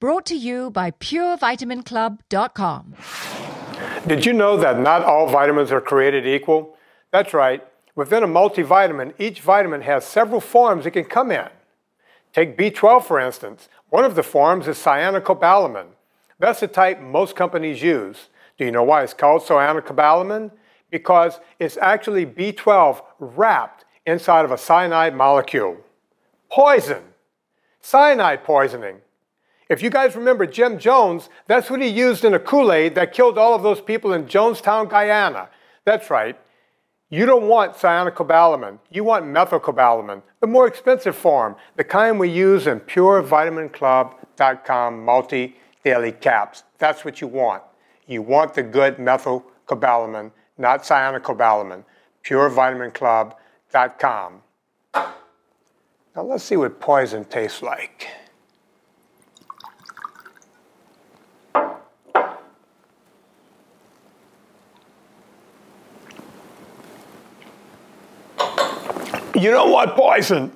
brought to you by PureVitaminClub.com. Did you know that not all vitamins are created equal? That's right. Within a multivitamin, each vitamin has several forms it can come in. Take B12 for instance. One of the forms is cyanocobalamin. That's the type most companies use. Do you know why it's called cyanocobalamin? Because it's actually B12 wrapped inside of a cyanide molecule. Poison. Cyanide poisoning. If you guys remember Jim Jones, that's what he used in a Kool-Aid that killed all of those people in Jonestown, Guyana. That's right. You don't want cyanocobalamin. You want methylcobalamin, the more expensive form, the kind we use in purevitaminclub.com multi-daily caps. That's what you want. You want the good methylcobalamin, not cyanocobalamin. purevitaminclub.com. Now let's see what poison tastes like. You know what, poison?